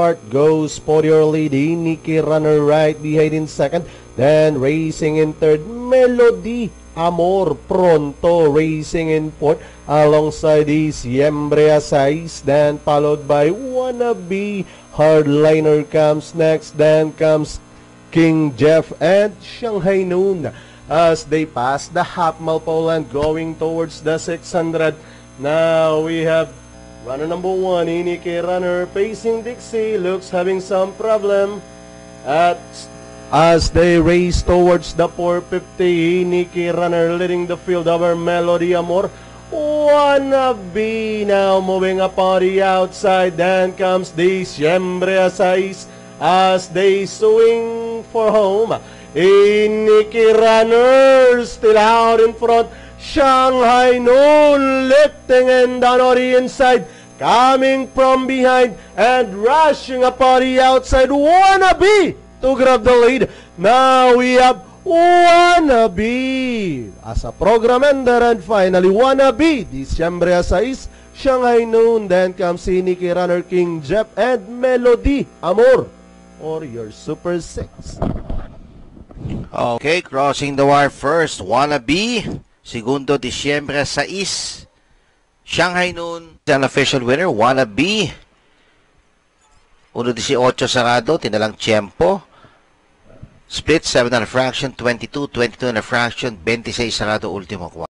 Start goes for your lead. Nikki runner right behind in second. Then racing in third. Melody Amor Pronto racing in fourth. Alongside is Siembre Asais. Then followed by Wannabe. Hardliner comes next. Then comes King Jeff and Shanghai Noon as they pass the half mile pole and going towards the 600. Now we have runner number one, Inike runner facing Dixie, looks having some problem at as they race towards the 450, Inike runner leading the field over Melody Amor. Wannabe now moving up on the outside. Then comes the Siembre Asais as they swing for home. Iniki runners still out in front. Shanghai Noon lifting and down on the inside. Coming from behind and rushing up on the outside. Wannabe to grab the lead. Now we have Wannabe as a program ender and finally Wannabe. Disyembre 6, Shanghai Noon. Then comes Iniki Runner King Jeff and Melody Amor or your Super 6. Okay, crossing the wire first, Wannabe. Segundo, Disyembre 6. Shanghai Noon. Ang official winner, Wannabe. 1.18 sarado, tinalang Tiempo. Split 7 and a fraction, 22, 22 and a fraction, 26 sarado, ultimo